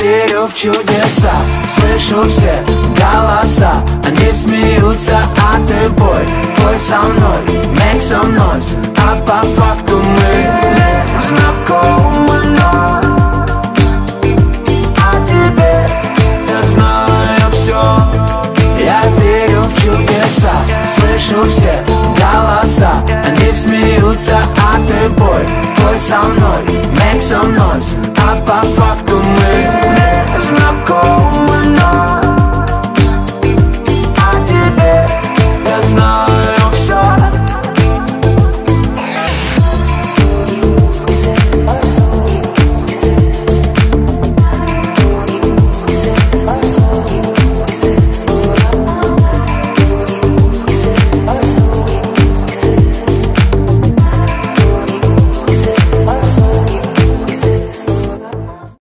верю в чудеса. Слышу все голоса. Они смеются, а ты бой. Пой со мной, make some noise. А по факту мы знакомы, но О тебе я знаю все Я верю в чудеса. Слышу все голоса. Они смеются, а ты бой. Пой со мной а